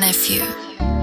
nephew.